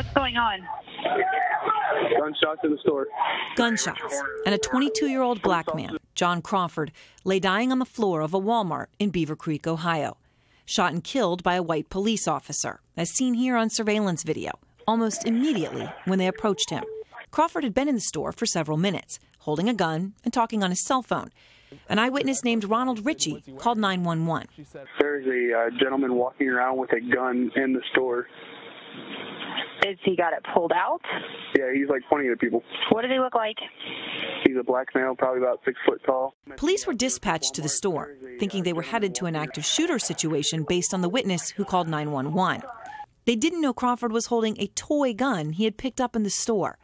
what's going on? Gunshots in the store. Gunshots. And a 22 year old black man, John Crawford, lay dying on the floor of a Walmart in Beavercreek, Ohio. Shot and killed by a white police officer, as seen here on surveillance video, almost immediately when they approached him. Crawford had been in the store for several minutes, holding a gun and talking on his cell phone. An eyewitness named Ronald Ritchie called 911. There's a uh, gentleman walking around with a gun in the store. Is he got it pulled out? Yeah, he's like pointing at people. What does he look like? He's a black male, probably about six foot tall. Police were dispatched to the store, thinking they were headed to an active shooter situation based on the witness who called 911. They didn't know Crawford was holding a toy gun he had picked up in the store.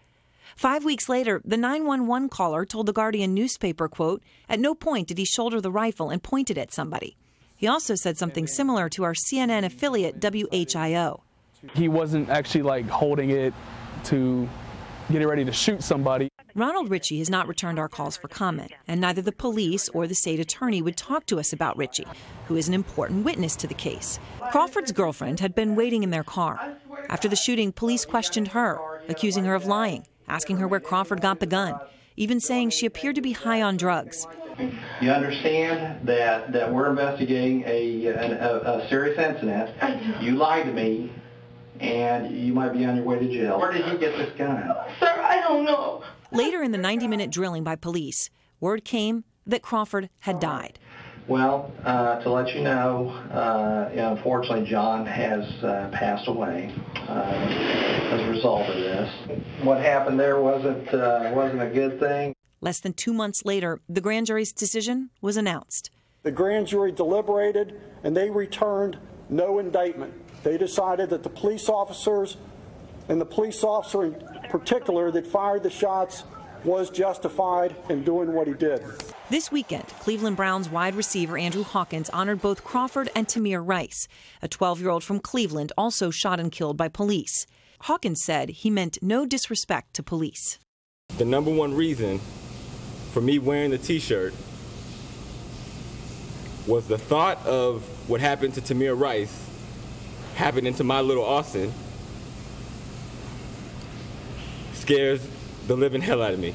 Five weeks later, the 911 caller told the Guardian newspaper, quote, At no point did he shoulder the rifle and point it at somebody. He also said something similar to our CNN affiliate, WHIO. He wasn't actually like holding it to getting ready to shoot somebody. Ronald Ritchie has not returned our calls for comment, and neither the police or the state attorney would talk to us about Ritchie, who is an important witness to the case. Crawford's girlfriend had been waiting in their car. After the shooting, police questioned her, accusing her of lying, asking her where Crawford got the gun, even saying she appeared to be high on drugs. You understand that, that we're investigating a, a, a serious incident. You lied to me, and you might be on your way to jail. Where did you get this gun? Out? Sir, I don't know. Later in the 90 minute drilling by police, word came that Crawford had died. Well, uh, to let you know, uh, unfortunately, John has uh, passed away uh, as a result of this. What happened there wasn't uh, wasn't a good thing. Less than two months later, the grand jury's decision was announced. The grand jury deliberated and they returned no indictment. They decided that the police officers and the police officer in particular that fired the shots was justified in doing what he did. This weekend, Cleveland Browns wide receiver Andrew Hawkins honored both Crawford and Tamir Rice, a 12 year old from Cleveland also shot and killed by police. Hawkins said he meant no disrespect to police. The number one reason for me wearing the t shirt was the thought of what happened to Tamir Rice happening to my little Austin scares the living hell out of me.